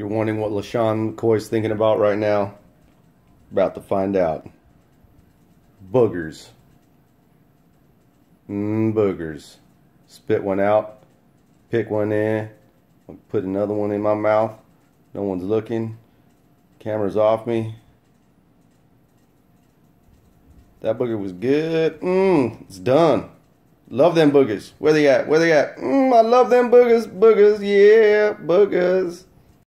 you're wondering what LeSean McCoy's thinking about right now, about to find out. Boogers. Mmm, boogers. Spit one out, pick one in, put another one in my mouth. No one's looking. Camera's off me. That booger was good. Mmm, it's done. Love them boogers. Where they at? Where they at? Mmm, I love them boogers. Boogers, yeah, boogers.